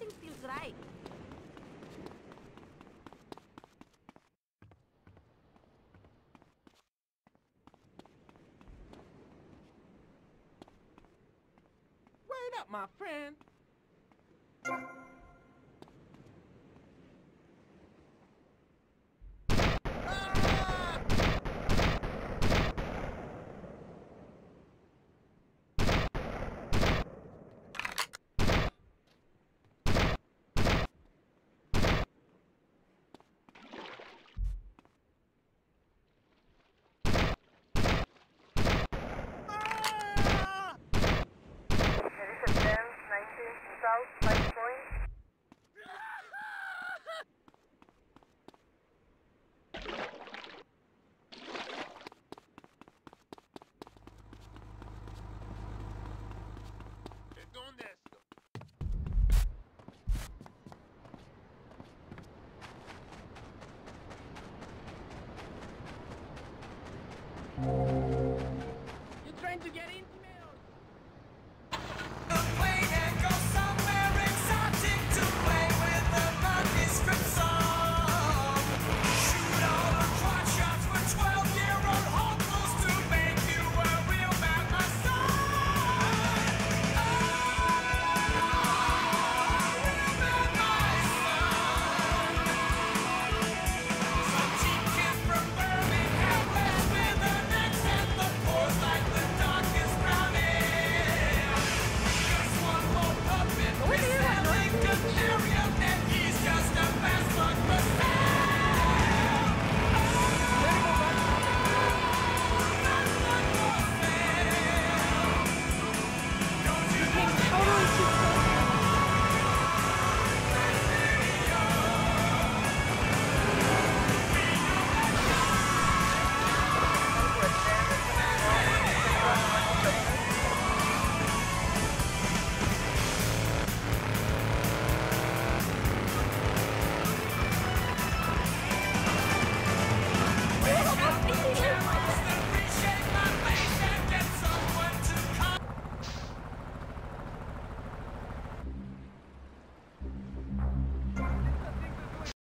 Nothing feels right. Word up, my friend. south, Life Point.